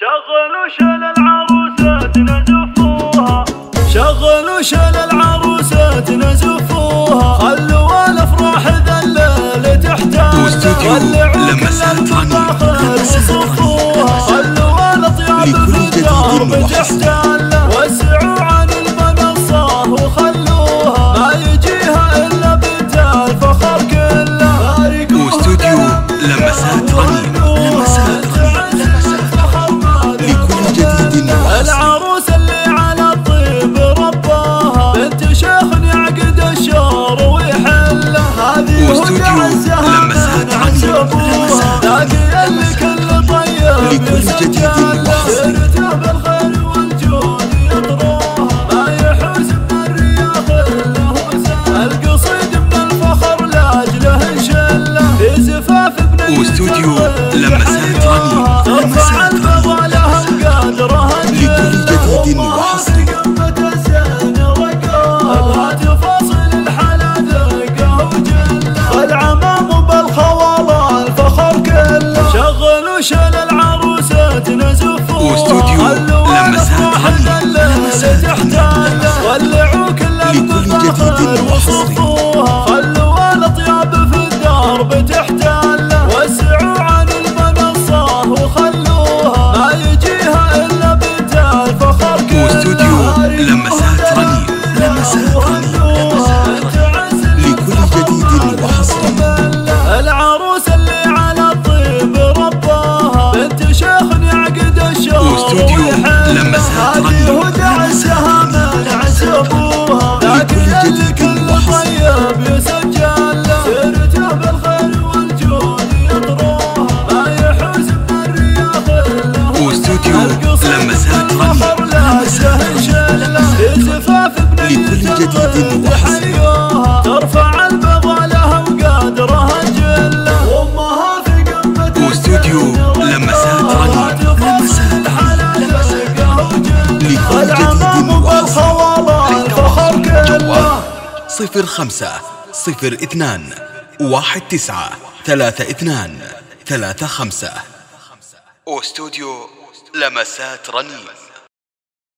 شغلوا شل العروسات نزفوها شغلوا شل العروسات نزفوها واستوديو لمسات. ترفع لمسات وقادرها لكل جديد وحصري. شل العروسات واستوديو لمسات عني. لمسات تحتاج ولعوا كل لكل جديد واستوديو لمسات رنين لمسات رنين لمسات رنين لكل جديد وحصري العروس اللي على الطيب رباها بنت شيخ يعقد الشهر واستوديو ويحل. لمسات هذه رنين. هدى عزها من عسبوها لكن لكل جديد وحصري. جديد وحصري. حيوها ترفع البضا لها وقادرها جله وامها في قمة واستوديو لمسات رنين. لمسات جديد وحصري الفخر كله صفر خمسة صفر اثنان واحد تسعة ثلاثة اثنان ثلاثة خمسة واستوديو لمسات رنين